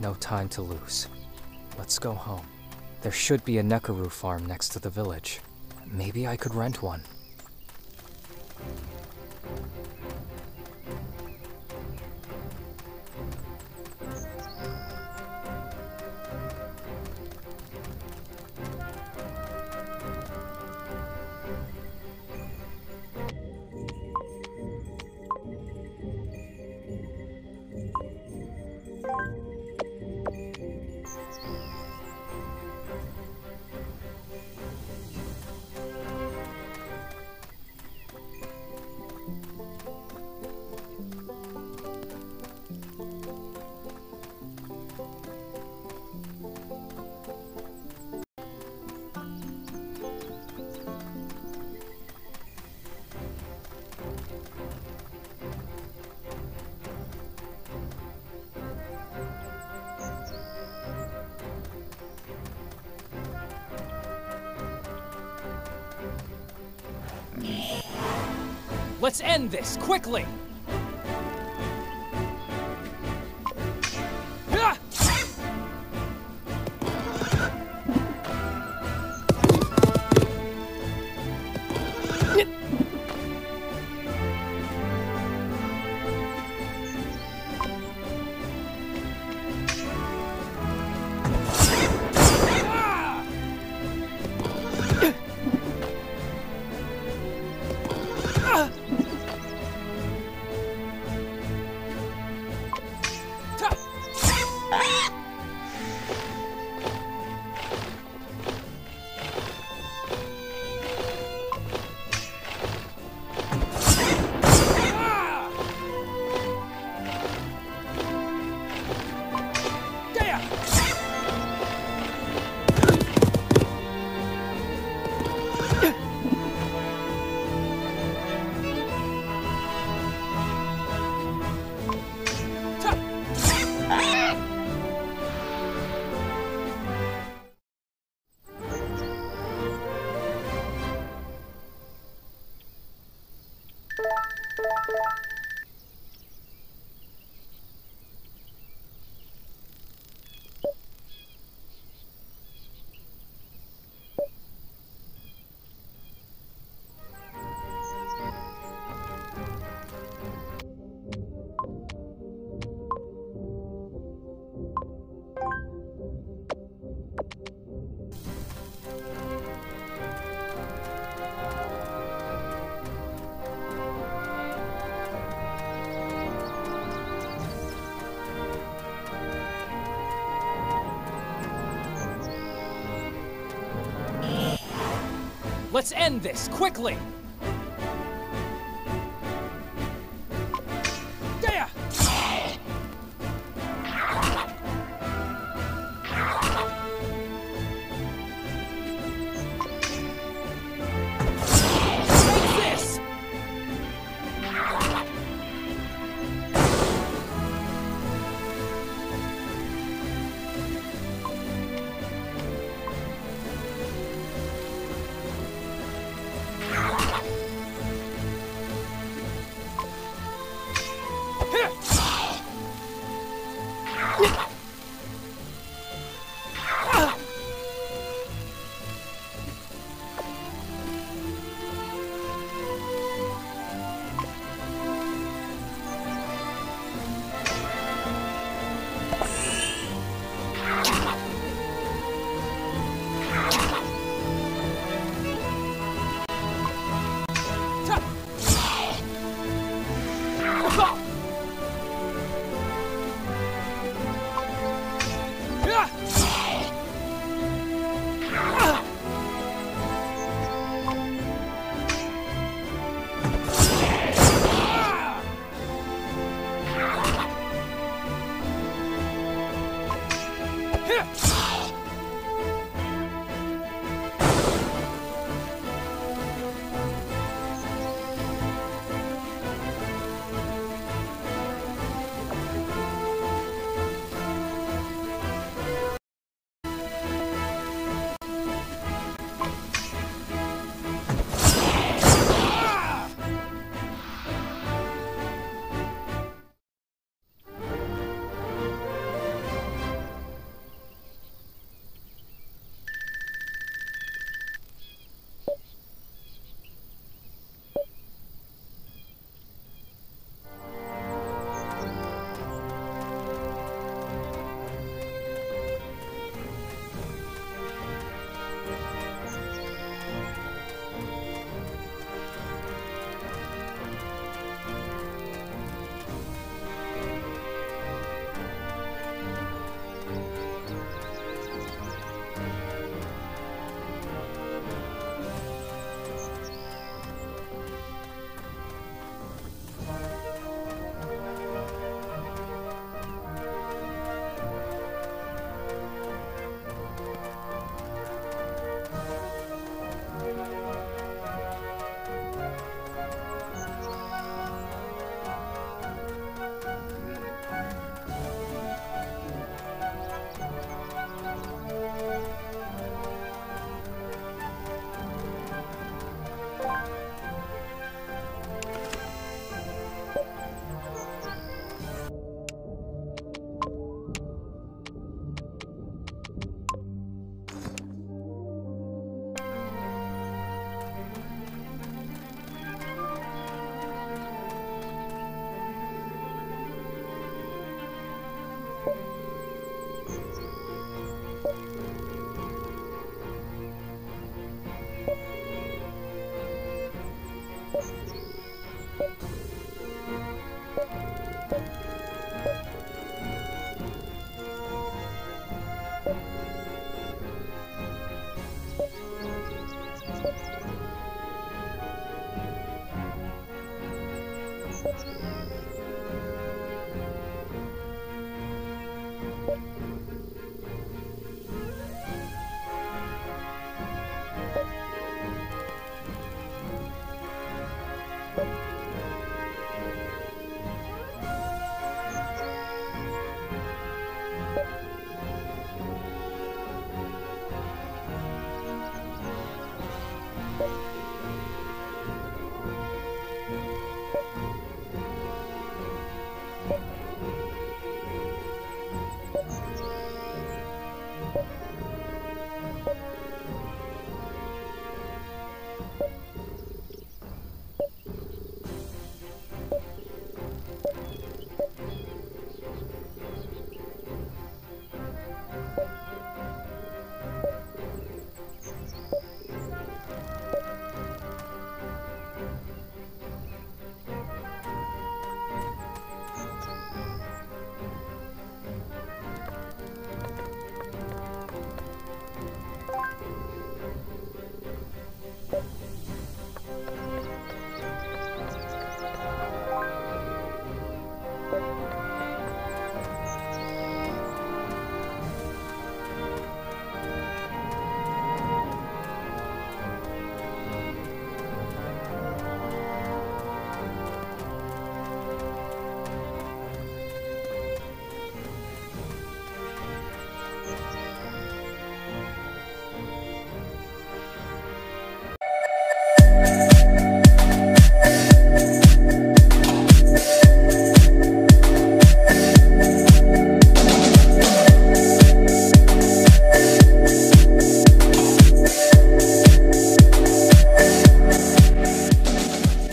No time to lose. Let's go home. There should be a Nekaroo farm next to the village. Maybe I could rent one. Let's end this, quickly! Let's end this, quickly!